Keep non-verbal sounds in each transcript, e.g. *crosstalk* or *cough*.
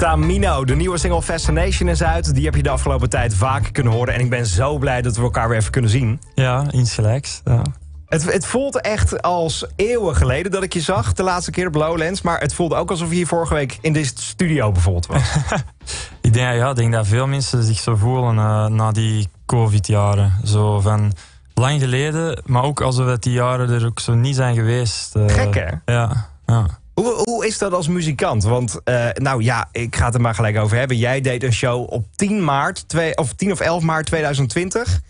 Tamino, de nieuwe single Fascination is uit. Die heb je de afgelopen tijd vaak kunnen horen. En ik ben zo blij dat we elkaar weer even kunnen zien. Ja, insgelijks. Ja. Het, het voelt echt als eeuwen geleden dat ik je zag. De laatste keer op Lowlands. Maar het voelde ook alsof je hier vorige week in deze studio bijvoorbeeld was. *laughs* ik, denk, ja, ik denk dat veel mensen zich zo voelen uh, na die covid-jaren. Zo van lang geleden, maar ook alsof het die jaren er ook zo niet zijn geweest. Uh, Gek hè? Ja, ja. Hoe, hoe is dat als muzikant? Want, uh, nou ja, ik ga het er maar gelijk over hebben. Jij deed een show op 10 maart, twee, of 10 of 11 maart 2020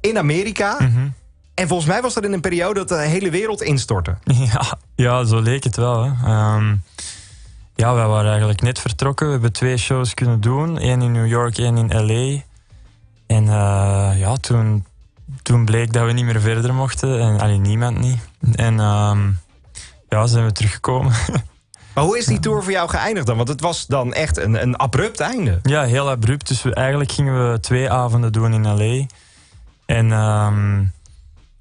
in Amerika. Mm -hmm. En volgens mij was dat in een periode dat de hele wereld instortte. *laughs* Ja, ja zo leek het wel. Hè. Um, ja, wij waren eigenlijk net vertrokken. We hebben twee shows kunnen doen. Eén in New York, één in L.A. En uh, ja, toen, toen bleek dat we niet meer verder mochten. En alleen niemand niet. En um, ja, zijn we teruggekomen. *laughs* Maar hoe is die tour voor jou geëindigd dan? Want het was dan echt een, een abrupt einde. Ja, heel abrupt. Dus we, eigenlijk gingen we twee avonden doen in L.A. En um,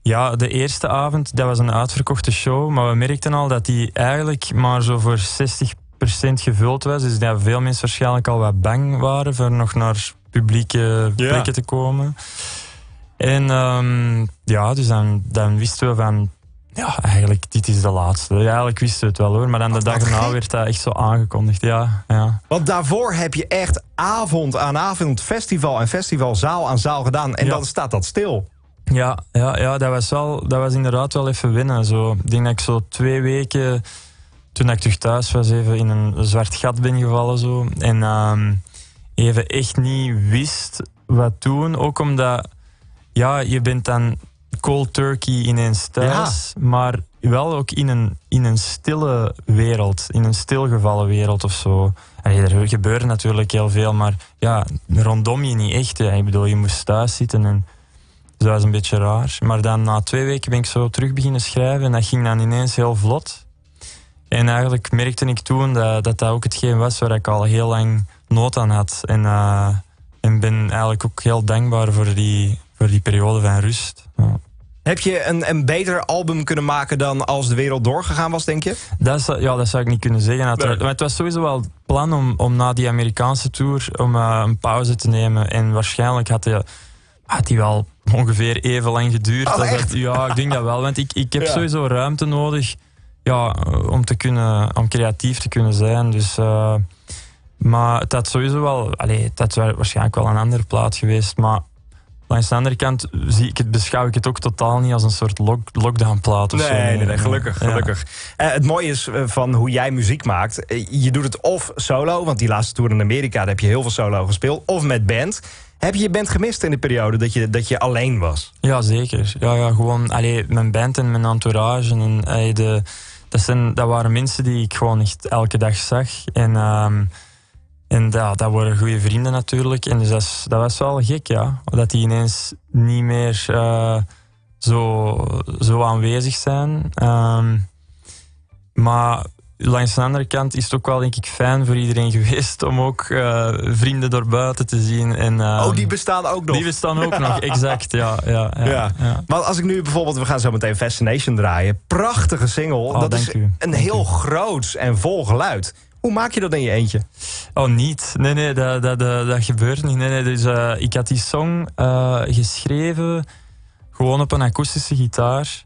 ja, de eerste avond, dat was een uitverkochte show. Maar we merkten al dat die eigenlijk maar zo voor 60% gevuld was. Dus dat veel mensen waarschijnlijk al wat bang waren voor nog naar publieke Ja. plekken te komen. En ehm, ja, dus dan, dan wisten we van... Ja, eigenlijk, dit is de laatste. Ja, eigenlijk wisten we het wel hoor. Maar dan de dag erna werd dat echt zo aangekondigd. Ja, ja. Want daarvoor heb je echt avond aan avond festival en festivalzaal aan zaal gedaan. En Ja. dan staat dat stil. Ja, ja, ja dat, was wel, dat was inderdaad wel even winnen. Zo. Ik denk dat ik zo twee weken, toen ik terug thuis was, even in een zwart gat ben gevallen. Zo. En ehm, even echt niet wist wat doen. Ook omdat, ja, je bent dan cold turkey ineens thuis. Maar wel ook in een, in een stille wereld. In een stilgevallen wereld of zo. Allee, er gebeurde natuurlijk heel veel, maar ja, rondom je niet echt. hè. Ik bedoel, je moest thuis zitten en dus dat was een beetje raar. Maar dan na twee weken ben ik zo terug beginnen schrijven en dat ging dan ineens heel vlot. En eigenlijk merkte ik toen dat dat, dat ook hetgeen was waar ik al heel lang nood aan had. En, eh, en ben eigenlijk ook heel dankbaar voor die, voor die periode van rust. Heb je een, een beter album kunnen maken dan als de wereld doorgegaan was, denk je? Dat, zou- ja, dat zou ik niet kunnen zeggen. uiteraard. Maar het was sowieso wel het plan om, om na die Amerikaanse tour om, eh, een pauze te nemen. En waarschijnlijk had hij, had hij wel ongeveer even lang geduurd. Oh, als dat- ja, ik denk dat wel. Want ik, ik heb Ja. sowieso ruimte nodig ja, om, te kunnen, om creatief te kunnen zijn. Dus, eh, maar het had sowieso wel... Allee, het had wa- waarschijnlijk wel een andere plaat geweest. Maar langs de andere kant zie ik het, beschouw ik het ook totaal niet als een soort lock, lockdown-plaat of zo. Nee, nee, nee, gelukkig. Ja. gelukkig. Eh, het mooie is eh, van hoe jij muziek maakt. eh, je doet het of solo, want die laatste tour in Amerika... daar heb je heel veel solo gespeeld. Of met band. Heb je je band gemist in de periode dat je, dat je alleen was? Ja, zeker. Ja, ja, gewoon allee, mijn band en mijn entourage. En, allee, de, dat, zijn, dat waren mensen die ik gewoon echt elke dag zag. En, ehm, en ja, dat waren goede vrienden natuurlijk. En dus dat, is- dat was wel gek, ja. Dat die ineens niet meer eh, zo, zo aanwezig zijn. Ehm, maar langs de andere kant is het ook wel, denk ik, fijn voor iedereen *laughs* geweest om ook eh, vrienden door buiten te zien. En, oh, ehm, die bestaan ook nog. die bestaan ook nog, *laughs* exact. Ja, ja, ja, Ja. ja. Maar als ik nu bijvoorbeeld, we gaan zo meteen Fascination draaien. Prachtige single. Oh, dat is u. een heel u. groots en vol geluid. Hoe maak je dat in je eentje? Oh, niet. Nee, nee, dat, dat, dat, dat gebeurt niet. Nee, nee, dus, eh, ik had die song eh, geschreven gewoon op een akoestische gitaar.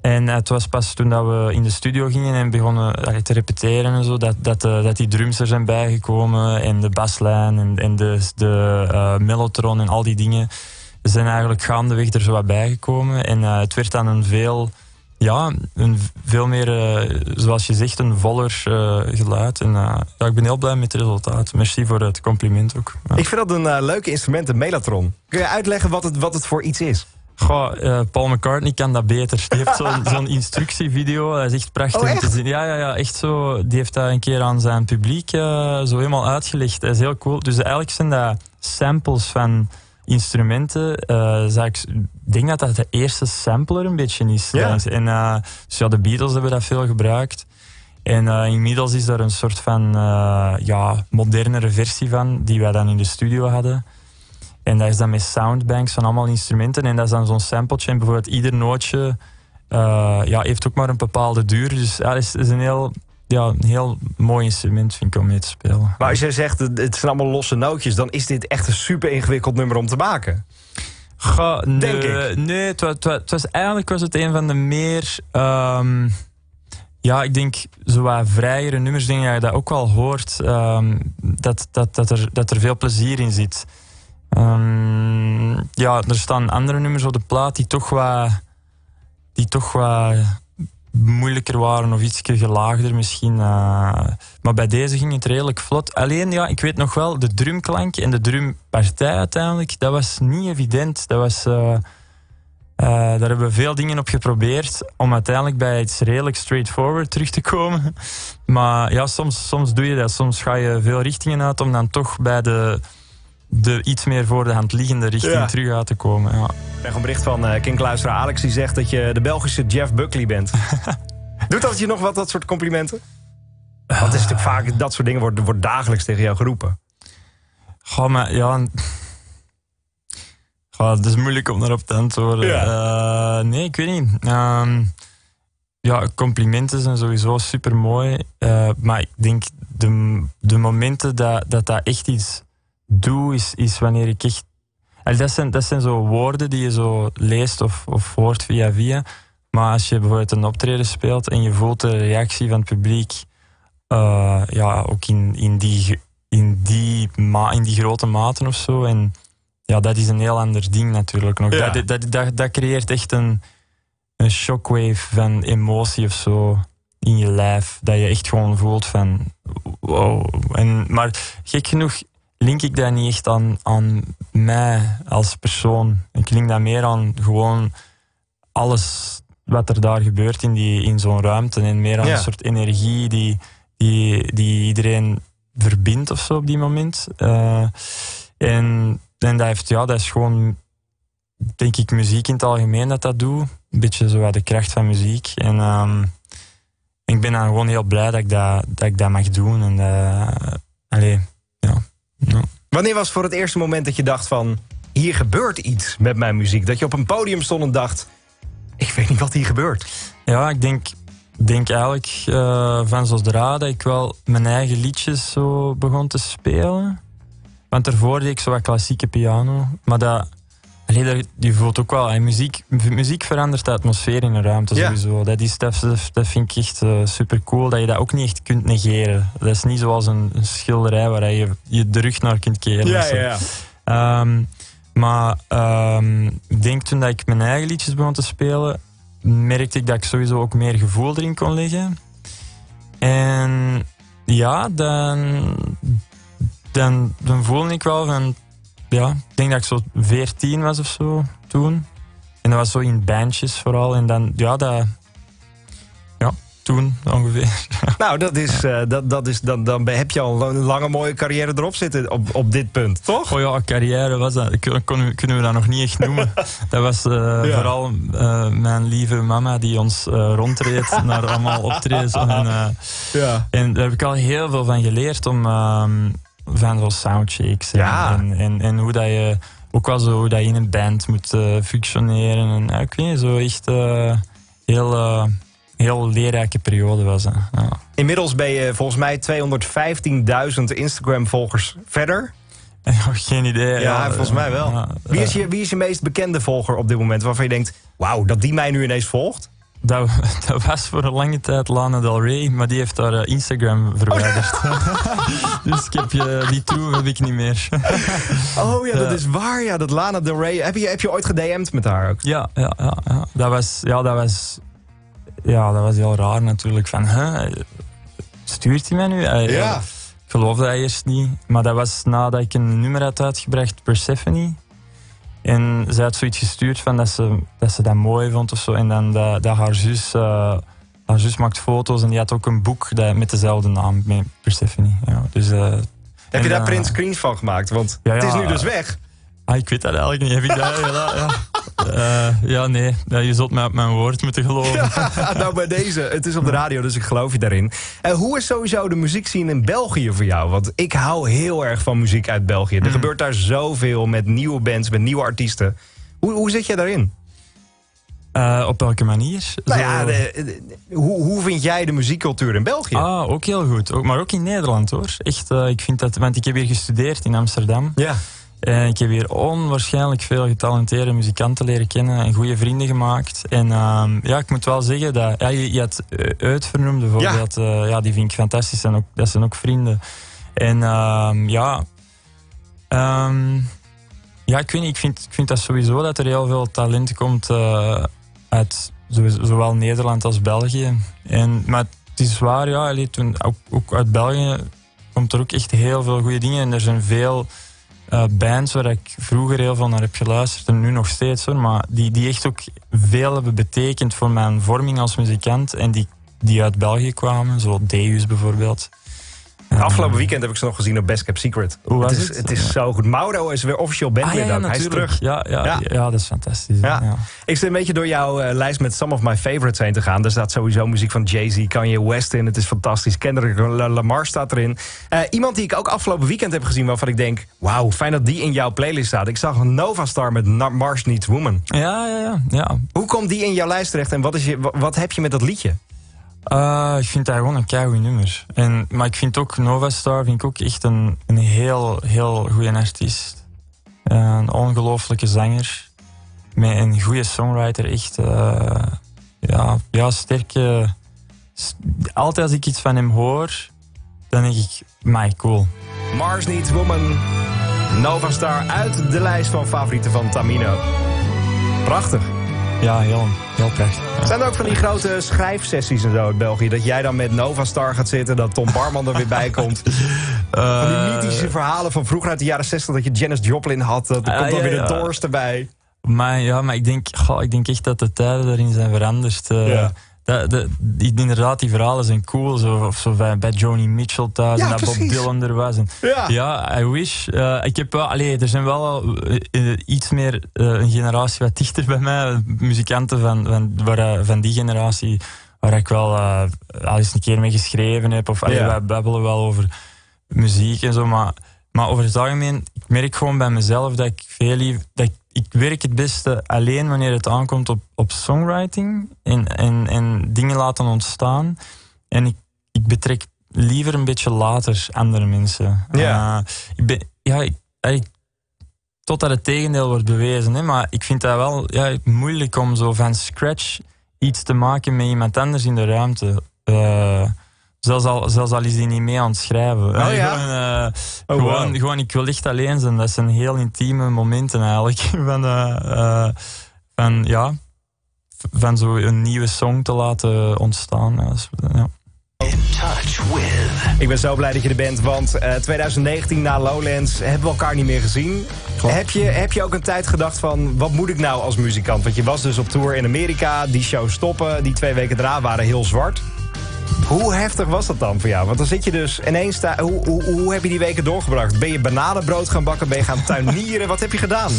En het was pas toen dat we in de studio gingen en begonnen allee, te repeteren en zo, dat, dat, eh, dat die drums er zijn bijgekomen en de baslijn en, en de, de mellotron en al die dingen zijn eigenlijk gaandeweg er zo wat bijgekomen. En het werd dan een veel, ja, een veel meer, eh, zoals je zegt, een voller eh, geluid. En eh, ja, ik ben heel blij met het resultaat. Merci voor het compliment ook. Ja. Ik vind dat een eh, leuk instrument, een mellotron. Kun je uitleggen wat het, wat het voor iets is? Goh, Paul McCartney kan dat beter. Die heeft zo'n *laughs* instructievideo. Dat is echt prachtig Oh, om te zien. Ja, ja, ja, echt zo. Die heeft dat een keer aan zijn publiek zo helemaal uitgelegd. Dat is heel cool. Dus eigenlijk zijn dat samples van instrumenten. Eh, ik denk dat dat de eerste sampler een beetje is. Ja. En, eh, dus ja, de Beatles hebben dat veel gebruikt. En eh, inmiddels is er een soort van ja, modernere versie van, die wij dan in de studio hadden. En dat is dan met soundbanks van allemaal instrumenten. En dat is dan zo'n sampletje. En bijvoorbeeld ieder nootje ja, heeft ook maar een bepaalde duur. Dus het is, is een heel ja, een heel mooi instrument vind ik om mee te spelen. Maar als jij zegt, het zijn allemaal losse nootjes... dan is dit echt een super ingewikkeld nummer om te maken. Ga, nee, Denk ik. Nee, het was, het was, eigenlijk was het een van de meer... Um, ja, ik denk zo wat vrijere nummers, denk je dat ook wel hoort, um, dat, dat, dat, er, dat er veel plezier in zit. Um, ja, er staan andere nummers op de plaat die toch wat, die toch wat moeilijker waren of iets gelaagder misschien. Uh, maar bij deze ging het redelijk vlot. Alleen, ja, ik weet nog wel, de drumklank en de drumpartij uiteindelijk, dat was niet evident. Dat was... Uh, uh, daar hebben we veel dingen op geprobeerd om uiteindelijk bij iets redelijk straightforward terug te komen. *laughs* Maar ja, soms, soms doe je dat. Soms ga je veel richtingen uit om dan toch bij de, de iets meer voor de hand liggende richting terug uit te komen. Ja. Ik krijg een bericht van uh, kinkluisteraar Alex die zegt dat je de Belgische Jeff Buckley bent. *laughs* Doet dat je nog wat, dat soort complimenten? Want het is natuurlijk vaak, dat soort dingen wordt, wordt dagelijks tegen jou geroepen. Goh, maar ja... Goh, het is moeilijk om daarop te antwoorden. Ja. Uh, nee, ik weet niet. Um, ja, complimenten zijn sowieso super mooi. Uh, maar ik denk de, de momenten dat, dat dat echt iets doe, is, is wanneer ik echt. Dat zijn, dat zijn zo woorden die je zo leest of, of hoort via via. Maar als je bijvoorbeeld een optreden speelt en je voelt de reactie van het publiek, uh, ja, ook in, in, die, in, die ma in die grote maten of zo. En ja, dat is een heel ander ding natuurlijk nog. Dat, dat, dat, dat, creëert echt een, een shockwave van emotie of zo in je lijf. Dat je echt gewoon voelt van wow. En, maar gek genoeg link ik dat niet echt aan, aan mij als persoon. Ik link dat meer aan gewoon alles wat er daar gebeurt in, die, in zo'n ruimte. En meer aan een soort energie die, die, die iedereen verbindt of zo op die moment. Uh, en, en dat, heeft, ja, dat is gewoon, denk ik, muziek in het algemeen dat dat doet. Een beetje zo de kracht van muziek. En um, ik ben dan gewoon heel blij dat ik dat, dat, ik dat mag doen. En uh, allee, ja. Wanneer was voor het eerste moment dat je dacht van... hier gebeurt iets met mijn muziek? Dat je op een podium stond en dacht... ik weet niet wat hier gebeurt. Ja, ik denk, denk eigenlijk uh, van zodra dat ik wel mijn eigen liedjes zo begon te spelen. Want daarvoor deed ik zo wat klassieke piano. Maar dat, allee, je voelt ook wel, muziek, muziek verandert de atmosfeer in een ruimte sowieso. Dat, is, dat, dat vind ik echt uh, super cool, dat je dat ook niet echt kunt negeren. Dat is niet zoals een, een schilderij waar je je de rug naar kunt keren. Ja, ja. Um, maar um, ik denk toen dat ik mijn eigen liedjes begon te spelen, merkte ik dat ik sowieso ook meer gevoel erin kon leggen. En ja, dan, dan, dan voelde ik wel van... Ja, ik denk dat ik zo 14 was of zo toen. En dat was zo in bandjes vooral. En dan, ja, dat... Ja, toen ongeveer. *laughs* Nou, dat is, uh, dat, dat is, dan, dan heb je al een lange mooie carrière erop zitten op, op dit punt, toch? Oh ja, carrière was dat. Kon, kunnen we dat nog niet echt noemen. *laughs* dat was uh, ja. vooral uh, mijn lieve mama die ons rondreed *laughs* naar allemaal optredens. En, ja. en daar heb ik al heel veel van geleerd om... Van zo'n soundchecks. Ja. En, en, en, hoe dat je ook wel zo hoe dat je in een band moet uh, functioneren. En, ja, ik weet niet, zo echt uh, heel, heel leerrijke periode was. Hè. Ja. Inmiddels ben je volgens mij 215.000 Instagram-volgers verder. *laughs* geen idee. Ja, volgens mij wel. wie, is je, wie is je meest bekende volger op dit moment waarvan je denkt... wauw, dat die mij nu ineens volgt? Dat, *laughs* dat, was voor een lange tijd Lana Del Rey, maar die heeft haar uh, Instagram verwijderd. *laughs* dus ik heb je, die toe heb ik niet meer. *laughs* oh ja, dat is waar. Ja, dat Lana Del Rey. Heb je, heb je ooit gedM'd met haar ook? Ja, ja, ja, ja. Dat was, ja, dat was, ja, dat was heel raar natuurlijk. Van, huh, stuurt hij mij nu? Uh, ja. Ik geloofde dat eerst niet. Maar dat was nadat ik een nummer had uitgebracht, Persephone. En zij had zoiets gestuurd van dat ze dat, ze dat mooi vond of zo. En dan dat, dat haar zus... Uh, haar zus maakt foto's en die had ook een boek dat, met dezelfde naam, met Persephone. Ja, dus, uh, Heb je daar print screens van gemaakt? Want ja, ja, het is nu dus weg. Ah, ik weet dat eigenlijk niet. Heb ik dat? Ja. Uh, ja, nee. Ja, je zult mij op mijn woord moeten geloven. *laughs* nou, bij deze. Het is op de radio, dus ik geloof je daarin. En hoe is sowieso de muziekscene in België voor jou? Want ik hou heel erg van muziek uit België. Er mm. gebeurt daar zoveel met nieuwe bands, met nieuwe artiesten. Hoe, hoe zit je daarin? Uh, op welke manier? Nou ja, de, hoe, hoe vind jij de muziekcultuur in België? Ah, ook heel goed. Ook, maar ook in Nederland hoor. Echt, uh, ik vind dat, want ik heb hier gestudeerd in Amsterdam. Ja. En ik heb hier onwaarschijnlijk veel getalenteerde muzikanten leren kennen en goede vrienden gemaakt. En uh, ja, ik moet wel zeggen dat ja, je, je had uitvernoemd bijvoorbeeld. Ja. Uh, ja, die vind ik fantastisch. En ook, dat zijn ook vrienden. En ehm, ja, um, ja, ik weet niet. Ik vind, ik vind dat sowieso dat er heel veel talent komt uit zowel Nederland als België. En, maar het is waar, ja, toen, ook, ook, uit België komt er ook echt heel veel goede dingen. En er zijn veel uh, bands waar ik vroeger heel veel naar heb geluisterd en nu nog steeds hoor. Maar die, die echt ook veel hebben betekend voor mijn vorming als muzikant. En die, die uit België kwamen, zo Deus bijvoorbeeld. Afgelopen weekend heb ik ze nog gezien op Best Kept Secret. Hoe was het? Is, het? het is zo goed. Mauro is weer officieel bandlid. Ah, ja, Hij is terug. Ja, ja, ja. dat is fantastisch. Ja. Ik zit een beetje door jouw uh, lijst met Some of My Favorites heen te gaan. Er staat sowieso muziek van Jay-Z, Kanye West in. Het is fantastisch. Kendrick Lamar staat erin. Uh, iemand die ik ook afgelopen weekend heb gezien... waarvan ik denk, wauw, fijn dat die in jouw playlist staat. Ik zag Nova Star met Mars Needs Woman. Ja, ja, ja, ja. Hoe komt die in jouw lijst terecht en wat, is je, wat heb je met dat liedje? Uh, ik vind dat gewoon een keigoed nummer. En, maar ik vind ook Nova Star vind ik ook echt een, een heel, heel goede artiest. Een ongelooflijke zanger. Met een goede songwriter. Echt uh, ja, ja, sterke... Altijd als ik iets van hem hoor, dan denk ik, my cool. Mars Needs Woman, Nova Star uit de lijst van favorieten van Tamino. Prachtig. Ja, heel, heel prachtig. Ja. Zijn er ook van die grote schrijfsessies en zo in België? Dat jij dan met Nova Star gaat zitten, dat Tom Barman er weer bij komt? Uh, *laughs* van die mythische verhalen van vroeger uit de jaren 60 dat je Janis Joplin had. Dat er uh, komt dan weer de Doors erbij. Maar, ja, maar ik denk, goh, ik denk echt dat de tijden daarin zijn veranderd. Uh, ja. Die, inderdaad, die verhalen zijn cool. Zo, of zo bij, bij Joni Mitchell thuis ja, en dat precies. Bob Dylan er was. En, ja. ja, I wish. Uh, ik heb wel, allee, er zijn wel uh, iets meer uh, een generatie wat dichter bij mij. Muzikanten van, van, waar, van die generatie waar ik wel al eens een keer mee geschreven heb. Of allee, Ja. wij babbelen wel over muziek en zo. Maar, maar over het algemeen, ik merk gewoon bij mezelf dat ik veel lief... Dat ik, ik werk het beste alleen wanneer het aankomt op, op songwriting en, en, en dingen laten ontstaan. En ik, ik betrek liever een beetje later andere mensen. Ja. Uh, ik ben, ja, ik, ik, totdat het tegendeel wordt bewezen. Hè, maar ik vind dat wel ja, moeilijk om zo van scratch iets te maken met iemand anders in de ruimte. Uh, zelfs, al, zelfs al is die niet mee aan het schrijven. Oh, *laughs* ja? gewoon, uh, Oh, gewoon, wow. gewoon, ik wil echt alleen zijn. Dat zijn heel intieme momenten eigenlijk. *laughs* Van, uh, van ja, van zo een nieuwe song te laten ontstaan. Ja, dus, ja. Ik ben zo blij dat je er bent, want uh, 2019 na Lowlands hebben we elkaar niet meer gezien. Heb je, heb je ook een tijd gedacht van, wat moet ik nou als muzikant? Want je was dus op tour in Amerika, die show stoppen, die twee weken daarna waren heel zwart. Hoe heftig was dat dan voor jou? Want dan zit je dus ineens... Hoe, hoe, hoe heb je die weken doorgebracht? Ben je bananenbrood gaan bakken? Ben je gaan tuinieren? Wat heb je gedaan?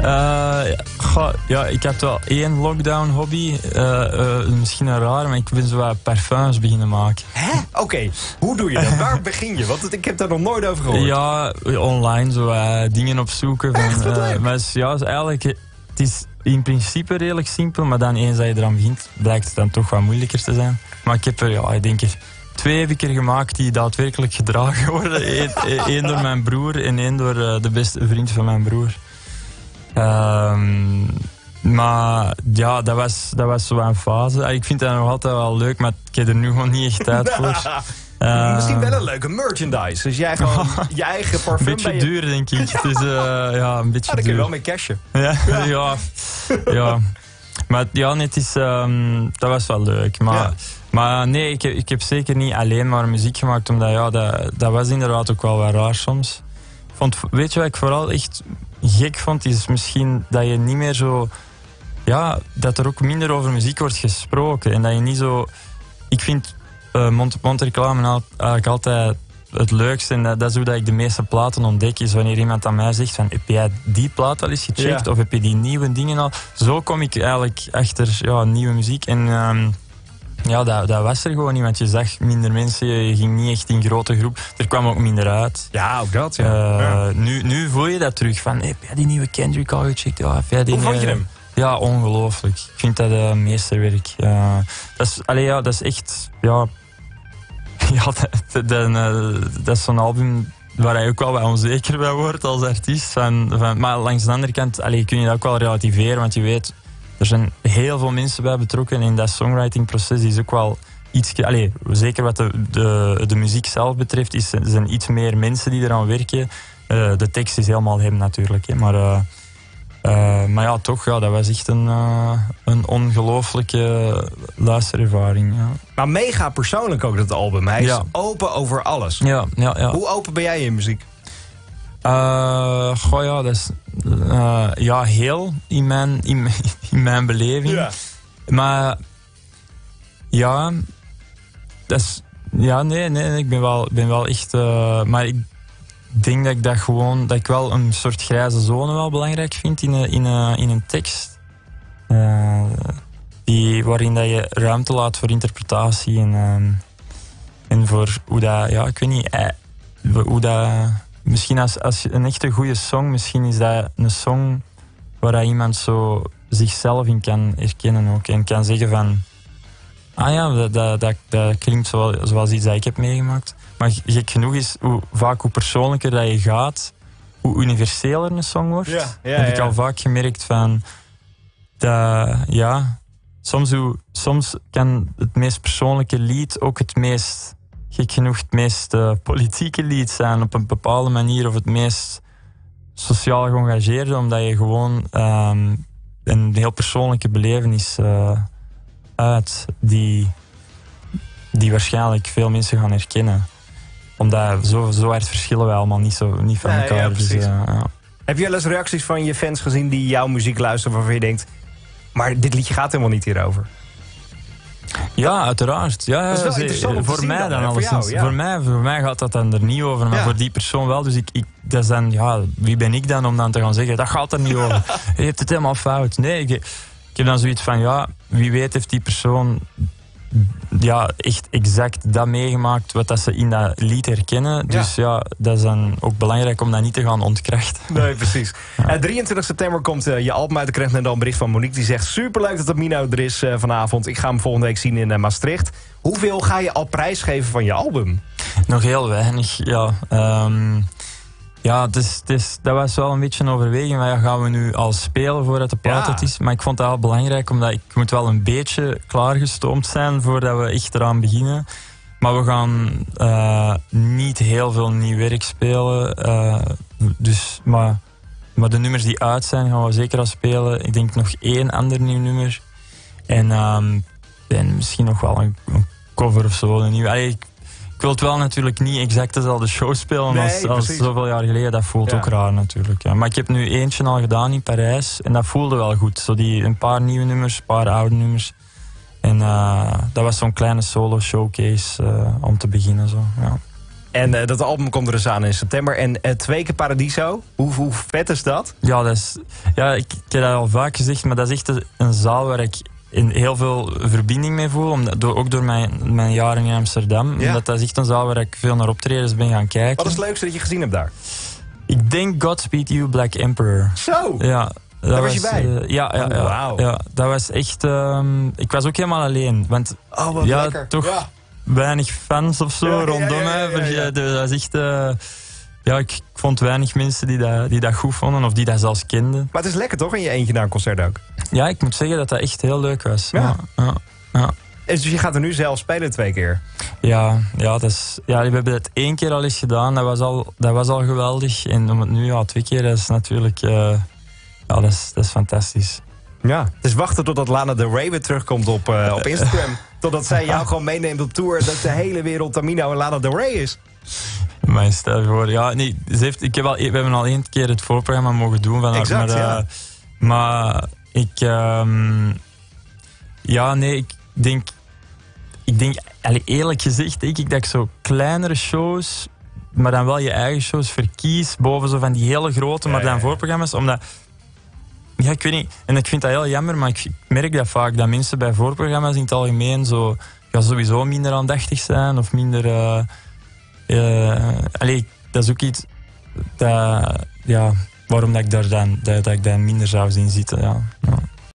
Uh, ga, ja, ik had wel één lockdown hobby. Uh, uh, misschien een raar, maar ik ben zo wat parfums beginnen maken. Hè? Oké, okay. hoe doe je dat? *laughs* Waar begin je? Want ik heb daar nog nooit over gehoord. Ja, online zo dingen opzoeken. Van, Echt, wat leuk. maar is, ja, is eigenlijk, het is in principe redelijk simpel, maar dan eens dat je eraan begint, blijkt het dan toch wat moeilijker te zijn. Maar ik heb er, ja, ik denk er twee heb ik er gemaakt die daadwerkelijk gedragen worden. *laughs* Eén door mijn broer en één door de beste vriend van mijn broer. Um, maar ja, dat was, dat was zo een fase. Ik vind dat nog altijd wel leuk, maar ik heb er nu gewoon niet echt tijd voor. Uh, *laughs* Misschien wel een leuke merchandise. Dus jij gewoon *laughs* je eigen parfum. Een beetje je... duur, denk ik. Het is uh, ja, een beetje ah, dan duur. kun je wel mee cashen. Ja, ja. ja. ja. Maar ja, nee, het is, um, dat was wel leuk. Maar, ja. Maar nee, ik heb, ik heb zeker niet alleen maar muziek gemaakt. Omdat ja, dat, dat was inderdaad ook wel wat raar soms. Vond, weet je wat ik vooral echt gek vond, is misschien dat je niet meer zo. Ja, dat er ook minder over muziek wordt gesproken. En dat je niet zo. Ik vind uh, mond-op-mond reclame eigenlijk altijd het leukste. En dat, dat, is hoe dat ik de meeste platen ontdek. Is wanneer iemand aan mij zegt: van, Heb jij die plaat al eens gecheckt? Ja. Of heb je die nieuwe dingen al? Zo kom ik eigenlijk achter ja, nieuwe muziek. En. Um, ja, dat, dat, was er gewoon niet, want je zag minder mensen, je ging niet echt in grote groep. Er kwam ook minder uit. Ja, ook dat, ja. Uh, ja. Nu, nu voel je dat terug, van heb jij die nieuwe Kendrick al gecheckt? Ja, heb jij die Hoe vond je hem? Ja, ongelooflijk. Ik vind dat uh, meesterwerk. Ja. Dat, is, allee, ja, dat is echt... Ja, *laughs* ja dat, dat, dat is zo'n album waar hij ook wel wat onzeker bij wordt als artiest. Van, van, maar langs de andere kant allee, kun je dat ook wel relativeren, want je weet, er zijn heel veel mensen bij betrokken in dat songwritingproces is ook wel iets, allez, zeker wat de, de, de muziek zelf betreft, is, er zijn iets meer mensen die eraan werken. Uh, de tekst is helemaal hem natuurlijk, hè, maar... Uh, uh, maar ja, toch, ja, dat was echt een, een ongelooflijke luisterervaring. Ja. Maar mega persoonlijk ook, dat album. Hij is open over alles. Ja, ja, ja. Hoe open ben jij in muziek? Goh, ja, dat is ja, heel in mijn, in, *laughs* in mijn beleving. Ja. Maar ja, dat is, ja, nee, nee, ik ben wel, ben wel echt. Uh, maar ik denk dat ik dat gewoon, dat ik wel een soort grijze zone wel belangrijk vind in, een, in, een, in een tekst. Die, waarin dat je ruimte laat voor interpretatie en, uh, en voor hoe dat, ja, ik weet niet, eh, hoe dat. Misschien als, als je een echte goede song, misschien is dat een song waar iemand zo zichzelf in kan herkennen ook. En kan zeggen van Ah ja, dat, dat, dat, klinkt zoals iets dat ik heb meegemaakt. Maar gek genoeg is hoe vaak hoe persoonlijker dat je gaat, hoe universeler een song wordt. Ja, ja, heb ik al vaak gemerkt van dat, ja, soms, hoe, soms kan het meest persoonlijke lied ook het meest, gek genoeg, het meest uh, politieke lied zijn op een bepaalde manier of het meest sociaal geëngageerde, omdat je gewoon um, een heel persoonlijke belevenis uh, uit die, die waarschijnlijk veel mensen gaan herkennen. Omdat zo, zo hard verschillen wij allemaal niet, zo, niet van elkaar. Ja, dus, uh, ja. Heb je wel eens reacties van je fans gezien die jouw muziek luisteren waarvan je denkt... maar dit liedje gaat helemaal niet hierover? Ja, uiteraard. Ja, dat is wel voor mij dan, dan alleszins. Voor, voor, mij, voor mij gaat dat dan er niet over, maar voor die persoon wel. Dus ik, ik, dat is dan, ja, wie ben ik dan om dan te gaan zeggen, dat gaat er niet over. *laughs* je hebt het helemaal fout. Nee, ik, ik heb dan zoiets van, ja, wie weet heeft die persoon ja, echt exact dat meegemaakt wat dat ze in dat lied herkennen. Dus ja, dat is dan ook belangrijk om dat niet te gaan ontkrachten. Nee, precies. Ja. 23 september komt uh, je album uit. Ik kreeg net al een bericht van Monique die zegt... superleuk dat Mino er is uh, vanavond. Ik ga hem volgende week zien in uh, Maastricht. Hoeveel ga je al prijsgeven van je album? Nog heel weinig, ja. Um, ja, dat was wel een beetje een overweging. Maar ja, gaan we nu al spelen voordat de plaat het is? Maar ik vond dat wel belangrijk, omdat ik moet wel een beetje klaargestoomd zijn voordat we echt eraan beginnen. Maar we gaan uh, niet heel veel nieuw werk spelen. Uh, dus, maar, maar de nummers die uit zijn, gaan we zeker al spelen. Ik denk nog één ander nieuw nummer. En, um, en misschien nog wel een, een cover of zo. Een nieuw, allee, ik, ik wil het wel natuurlijk niet exact dezelfde show spelen als, als zoveel jaar geleden. Dat voelt ook raar natuurlijk. Ja. Maar ik heb nu eentje al gedaan in Parijs en dat voelde wel goed. Zo die, een paar nieuwe nummers, een paar oude nummers. En uh, dat was zo'n kleine solo showcase uh, om te beginnen. Zo, ja. En uh, dat album komt er dus aan in september. En twee keer Paradiso, hoe, hoe vet is dat? Ja, dat is, ja ik, ik, heb dat al vaak gezegd, maar dat is echt een zaal waar ik in heel veel verbinding mee voel. Omdat, door, ook door mijn, mijn jaren in Amsterdam. Ja. Omdat dat is echt een zaal waar ik veel naar optredens ben gaan kijken. Wat is het leukste dat je gezien hebt daar? Ik denk Godspeed You, Black Emperor. Zo! Ja. Daar was je bij? Uh, ja, ja, ja, oh, ja, dat was echt... Um, ik was ook helemaal alleen. Want oh, wat ja, lekker. toch ja. weinig fans of zo rondom mij. Dus dat is echt... Uh, ja, ik, ik, vond weinig mensen die dat, die dat goed vonden of die dat zelfs kenden. Maar het is lekker toch in je eentje naar een concert ook? Ja, ik moet zeggen dat dat echt heel leuk was. Ja. ja, ja. Dus je gaat er nu zelf spelen twee keer? Ja, ja, dat is, ja we hebben het één keer al eens gedaan. Dat was al, dat was al geweldig. En om het nu ja, twee keer, dat is natuurlijk uh, ja, dat is, dat is fantastisch. Ja, is wachten totdat Lana Del Rey weer terugkomt op, uh, op Instagram. *laughs* totdat zij jou gewoon meeneemt op tour. Dat de hele wereld Tamino en Lana Del Rey is. Maar stel voor, ja, nee, ze heeft, ik heb al, we hebben al één keer het voorprogramma mogen doen van haar. Maar, ja. uh, maar ik, um, ja, nee, ik denk, ik denk, eerlijk gezegd, denk ik dat ik zo kleinere shows, maar dan wel je eigen shows verkies, boven zo van die hele grote, maar dan voorprogramma's, omdat, ja, ik weet niet, en ik vind dat heel jammer, maar ik merk dat vaak, dat mensen bij voorprogramma's in het algemeen zo, ja, sowieso minder aandachtig zijn, of minder... Uh, uh, allee, dat is ook iets dat, ja, waarom dat ik daar dan dat, ik daar minder zou zien zitten. Ja.